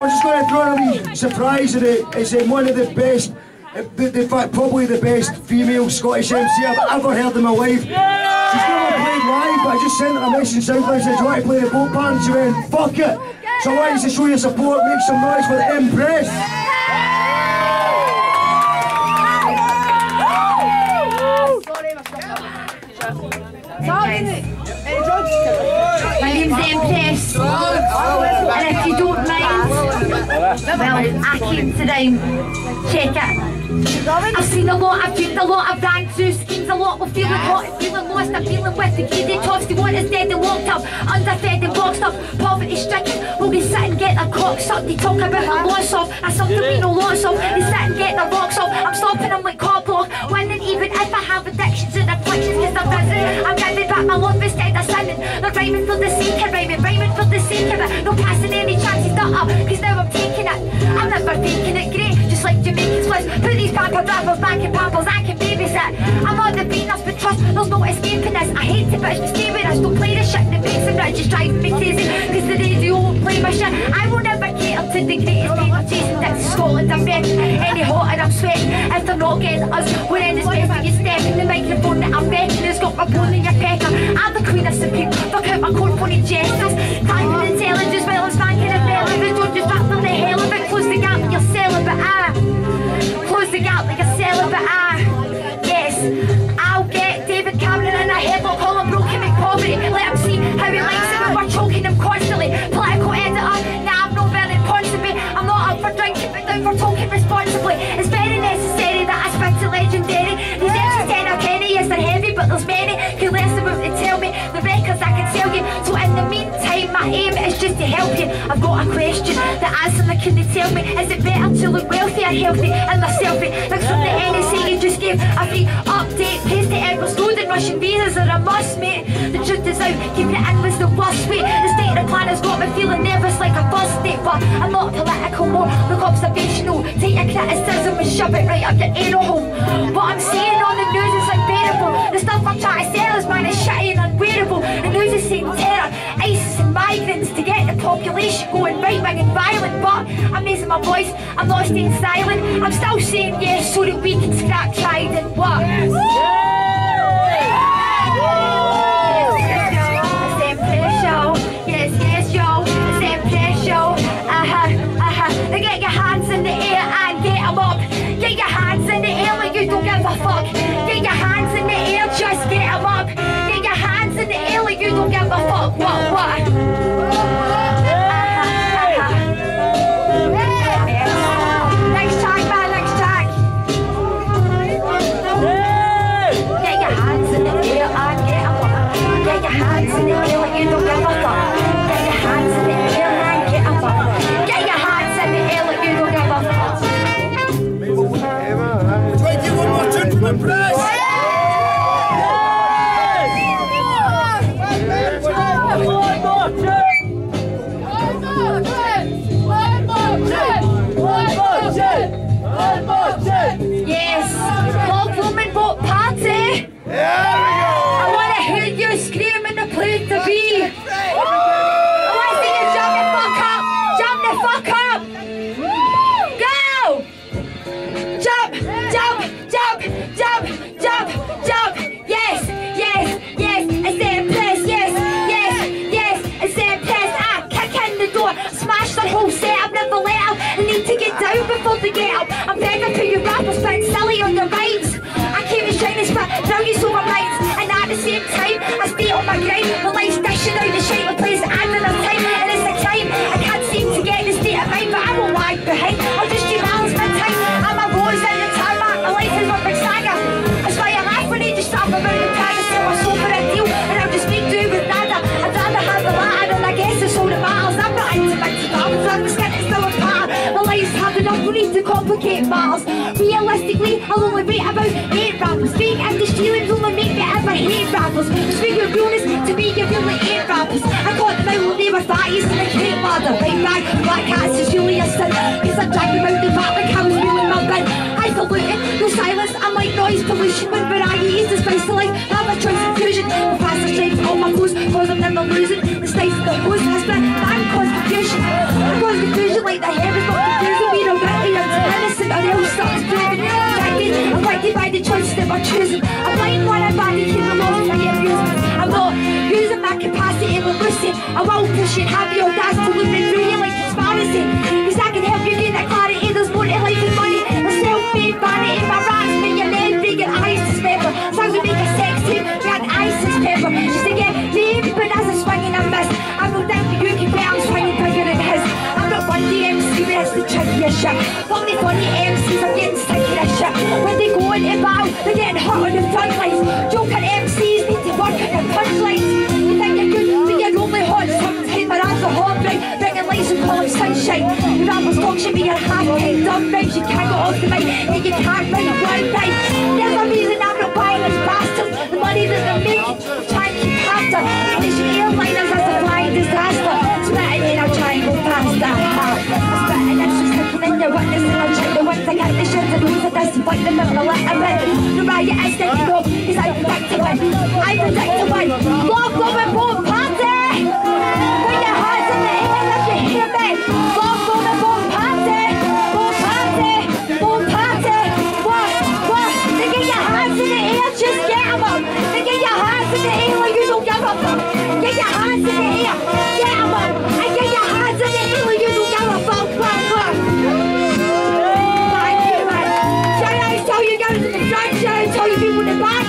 I'm just going to throw a wee surprise in it. It's um, one of the best, uh, the, fact, probably the best female Scottish MC I've ever heard in my life. She's never played live, but I just sent her a message SoundCloud and said, do you want to play the boat band? And she went, fuck it. So I wanted to show your support, make some noise for the Empress. My well, I came today. Check it. I've seen a lot, I've dreamed a lot, I've ran through schemes a lot, we're feeling hot, feeling lost, I'm dealing with the greedy tops, they want us dead and locked up, underfed and boxed up, poverty stricken, will we sit and get their cocks up, they talk about a loss of, I something we know lots of, they sit and get their rocks off, I'm stopping them like block, winning even if I have addictions and afflictions, cause I'm busy, I'm my love instead of sinning, they're rhyming for the of rhyming, rhyming for the of it, no passing any chances, not up, oh, cause now I'm taking it, I'm never faking it great, just like Jamaicans was, put these pamper rappers back in pampers, I can babysit. I'm on the Venus, but trust, there's no escaping this. I hate bitch, but stay with us. Don't play the shit that makes them rich, just drive me crazy. Cause the radio won't play my shit. I will never cater to the greatest not getting us, we're in this best to get step. The microphone that I'm wrecking has got my bone in your pecker. I'm the queen of supreme. Fuck out my corn intelligence just to help you. I've got a question. The answer, that can they tell me? Is it better to look wealthy or healthy in my selfie? Like from the NSA you just gave a free update. Paste the Edwards loading Russian visas are a must, mate. The truth is out, keeping it in was the worst way. The state of the plan has got me feeling nervous like a first date, but I'm not political, more look observational. Take your criticism and shove it right up your anal hole. Right wing and violent. But I'm raising my voice, I'm not staying silent. I'm still saying yes so that we can scrap Trident. What? Yes, up. I'm fed up of your rappers spitting silly on your rhymes. I keep it shiny you brilliant my lights. And at the same time, I stay on my grind. The lights matters. Realistically, I'll only rate about eight rappers. Fake industry limbs only make me ever hate rappers. Speak of realness, to me you really ain't rappers. I got them out when they were fatties and I came ladder. Big bag, black cats is really a sin. Cause I dragged them out the vat like I was wheeling my bin. I polluted, no silence, I'm like noise pollution. When variety is the spice of life, have a choice of fusion. The faster strength Jesus. As shit. Fuck the funny MCs are getting sticky as shit. When they go into battle, they're getting hurt on the front lines. Joking MCs need to work on their punchlines. You think you're good, but you're only hot. Sometimes ass are hot, right? Bringing lights and calling sunshine. The rappers talk shit, but you're half head dumb? You can't get off the mic, and those that does to fight them in a little bit. The riot is taking off, cause I predict to win. I predict to win. people that buy